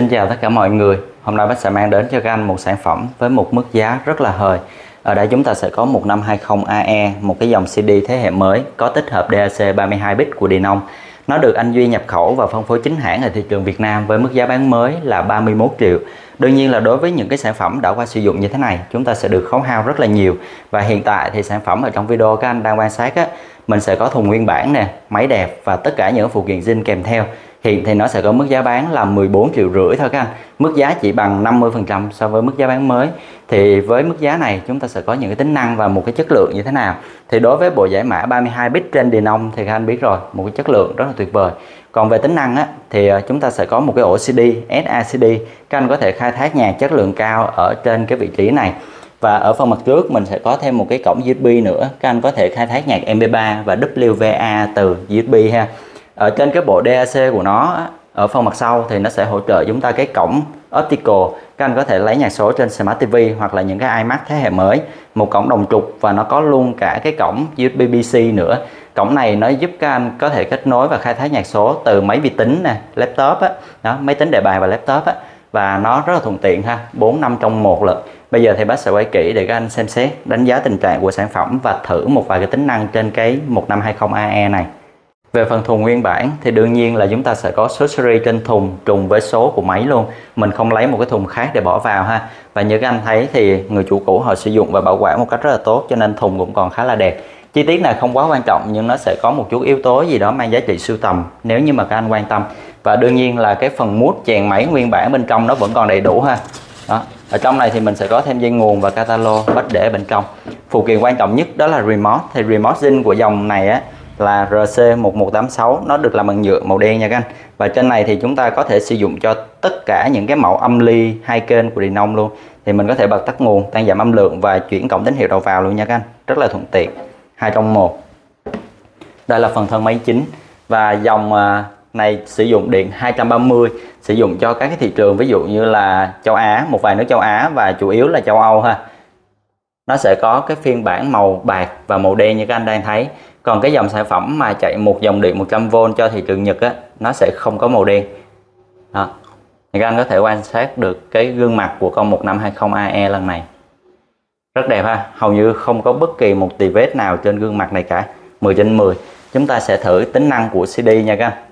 Xin chào tất cả mọi người. Hôm nay bác sẽ mang đến cho các anh một sản phẩm với một mức giá rất là hời. Ở đây chúng ta sẽ có một năm 20 AE, một cái dòng CD thế hệ mới có tích hợp DAC 32 bit của Denon. Nó được anh Duy nhập khẩu và phân phối chính hãng ở thị trường Việt Nam với mức giá bán mới là 31 triệu. Đương nhiên là đối với những cái sản phẩm đã qua sử dụng như thế này, chúng ta sẽ được khấu hao rất là nhiều. Và hiện tại thì sản phẩm ở trong video các anh đang quan sát á, mình sẽ có thùng nguyên bản nè, máy đẹp và tất cả những phụ kiện zin kèm theo hiện thì nó sẽ có mức giá bán là 14 triệu rưỡi thôi các anh. Mức giá chỉ bằng 50% so với mức giá bán mới. Thì với mức giá này chúng ta sẽ có những cái tính năng và một cái chất lượng như thế nào. Thì đối với bộ giải mã 32 bit trên Denon thì các anh biết rồi một cái chất lượng rất là tuyệt vời. Còn về tính năng á, thì ờ, chúng ta sẽ có một cái ổ CD SACD các anh có thể khai thác nhạc chất lượng cao ở trên cái vị trí này. Và ở phần mặt trước mình sẽ có thêm một cái cổng USB nữa. Các anh có thể khai thác nhạc MP3 và WVA từ USB ha ở trên cái bộ DAC của nó ở phần mặt sau thì nó sẽ hỗ trợ chúng ta cái cổng optical. Các anh có thể lấy nhạc số trên Smart TV hoặc là những cái iMac thế hệ mới, một cổng đồng trục và nó có luôn cả cái cổng USB-C nữa. Cổng này nó giúp các anh có thể kết nối và khai thác nhạc số từ máy vi tính nè, laptop á. Đó, máy tính đề bài và laptop á. Và nó rất là thuận tiện ha 4 năm trong một lận bây giờ thì bác sẽ quay kỹ để các anh xem xét, đánh giá tình trạng của sản phẩm và thử một vài cái tính năng trên cái 1520 AE này về phần thùng nguyên bản thì đương nhiên là chúng ta sẽ có số series trên thùng, trùng với số của máy luôn. Mình không lấy một cái thùng khác để bỏ vào ha. Và như các anh thấy thì người chủ cũ họ sử dụng và bảo quản một cách rất là tốt, cho nên thùng cũng còn khá là đẹp. Chi tiết này không quá quan trọng, nhưng nó sẽ có một chút yếu tố gì đó mang giá trị sưu tầm, nếu như mà các anh quan tâm. Và đương nhiên là cái phần mút chèn máy nguyên bản bên trong nó vẫn còn đầy đủ ha. Đó. Ở trong này thì mình sẽ có thêm dây nguồn và catalog bắt để bên trong. Phụ kiện quan trọng nhất đó là remote. Thì remote zin của dòng này á là RC1186 nó được làm bằng nhựa màu đen nha các anh. Và trên này thì chúng ta có thể sử dụng cho tất cả những cái mẫu âm ly hai kênh của Denon luôn. Thì mình có thể bật tắt nguồn, tăng giảm âm lượng và chuyển cổng tín hiệu đầu vào luôn nha các anh. Rất là thuận tiện. Hai trong một. Đây là phần thân máy chính. Và dòng à, này sử dụng điện 230 sử dụng cho các cái thị trường ví dụ như là châu Á, một vài nước châu Á và chủ yếu là châu Âu ha nó sẽ có cái phiên bản màu bạc và màu đen như các anh đang thấy. Còn cái dòng sản phẩm mà chạy một dòng điện 100V cho thị trường Nhật á, nó sẽ không có màu đen. Đó. Thì các anh có thể quan sát được cái gương mặt của con 1520AE lần này. Rất đẹp ha. Hầu như không có bất kỳ một tì vết nào trên gương mặt này cả. 10 trên 10 chúng ta sẽ thử tính năng của CD nha các anh.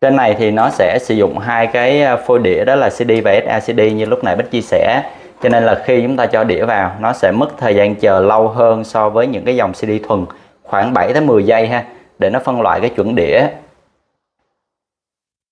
Trên này thì nó sẽ sử dụng hai cái à, phôi đĩa đó là CD và SACD như lúc nãy Bích chia sẻ cho nên là khi chúng ta cho đĩa vào, nó sẽ mất thời gian chờ lâu hơn so với những cái dòng CD thuần, khoảng 7 tới 10 giây ha, để nó phân loại cái chuẩn đĩa.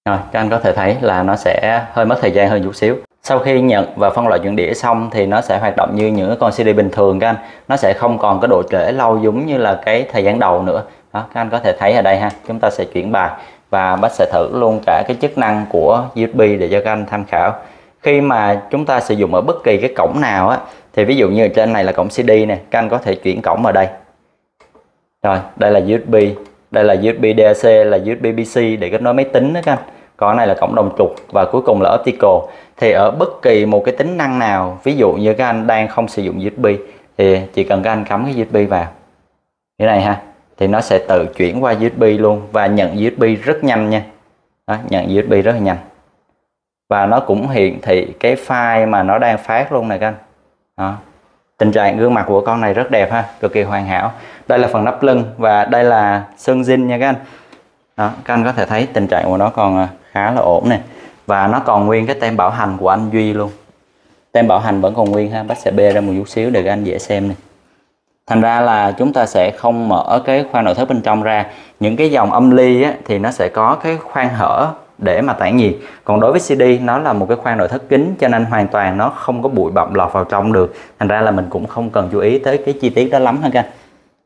Rồi, các anh có thể thấy là nó sẽ hơi mất thời gian hơn chút xíu. Sau khi nhận và phân loại chuẩn đĩa xong thì nó sẽ hoạt động như những con CD bình thường các anh. Nó sẽ không còn cái độ trễ lâu giống như là cái thời gian đầu nữa. Đó, các anh có thể thấy ở đây ha, chúng ta sẽ chuyển bài và bác sẽ thử luôn cả cái chức năng của USB để cho các anh tham khảo khi mà chúng ta sử dụng ở bất kỳ cái cổng nào á thì ví dụ như ở trên này là cổng CD nè các anh có thể chuyển cổng ở đây. Rồi đây là USB đây là USB DAC là USB PC để kết nối máy tính đó các anh. Còn này là cổng đồng trục và cuối cùng là optical. Thì ở bất kỳ một cái tính năng nào ví dụ như các anh đang không sử dụng USB thì chỉ cần các anh cắm cái USB vào. Như này ha thì nó sẽ tự chuyển qua USB luôn và nhận USB rất nhanh nha. Đó, nhận USB rất là nhanh và nó cũng hiển thị cái file mà nó đang phát luôn này các anh. Đó. tình trạng gương mặt của con này rất đẹp ha cực kỳ hoàn hảo. Đây là phần nắp lưng và đây là sơn zin nha các anh. Đó, các anh có thể thấy tình trạng của nó còn à, khá là ổn nè. Và nó còn nguyên cái tem bảo hành của anh Duy luôn. Tem bảo hành vẫn còn nguyên ha bác sẽ bê ra một chút xíu để các anh dễ xem nè. Thành ra là chúng ta sẽ không mở cái khoang nội thất bên trong ra. Những cái dòng âm ly á, thì nó sẽ có cái khoang hở để mà tản nhiệt. Còn đối với CD nó là một cái khoang nội thất kính, cho nên hoàn toàn nó không có bụi bặm lọt vào trong được. Thành ra là mình cũng không cần chú ý tới cái chi tiết đó lắm ha các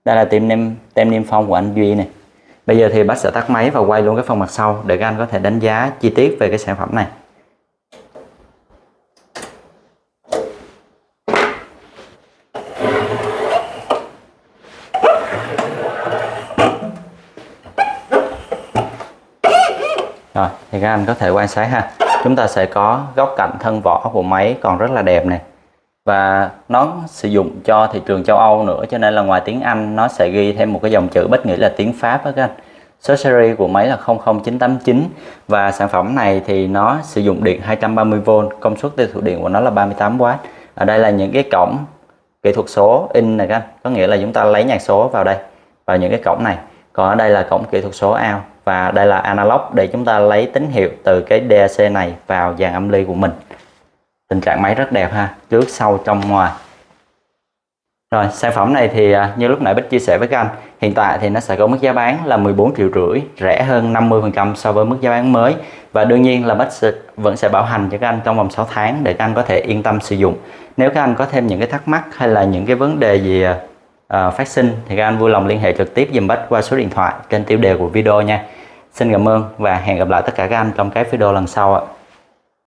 đây là tem niêm tem niêm phong của anh Duy này. Bây giờ thì bác sẽ tắt máy và quay luôn cái phần mặt sau để các anh có thể đánh giá chi tiết về cái sản phẩm này. Rồi thì các anh có thể quan sát ha. Chúng ta sẽ có góc cạnh thân vỏ của máy còn rất là đẹp này. Và nó sử dụng cho thị trường châu Âu nữa cho nên là ngoài tiếng Anh nó sẽ ghi thêm một cái dòng chữ bất nghĩa là tiếng Pháp đó các anh. Số series của máy là 00989 và sản phẩm này thì nó sử dụng điện 230V, công suất tiêu thụ điện của nó là 38W. Ở đây là những cái cổng kỹ thuật số in này các anh, có nghĩa là chúng ta lấy nhạc số vào đây, vào những cái cổng này. Còn ở đây là cổng kỹ thuật số out và đây là analog để chúng ta lấy tín hiệu từ cái DAC này vào dàn âm ly của mình. Tình trạng máy rất đẹp ha, trước sau trong ngoài. Rồi, sản phẩm này thì à, như lúc nãy Bích chia sẻ với các anh, hiện tại thì nó sẽ có mức giá bán là 14 triệu rưỡi, rẻ hơn 50% so với mức giá bán mới. Và đương nhiên là Bích sẽ, vẫn sẽ bảo hành cho các anh trong vòng 6 tháng để các anh có thể yên tâm sử dụng. Nếu các anh có thêm những cái thắc mắc hay là những cái vấn đề gì à, uh, phát sinh thì các anh vui lòng liên hệ trực tiếp dùm bách qua số điện thoại trên tiêu đề của video nha. Xin cảm ơn và hẹn gặp lại tất cả các anh trong cái video lần sau ạ.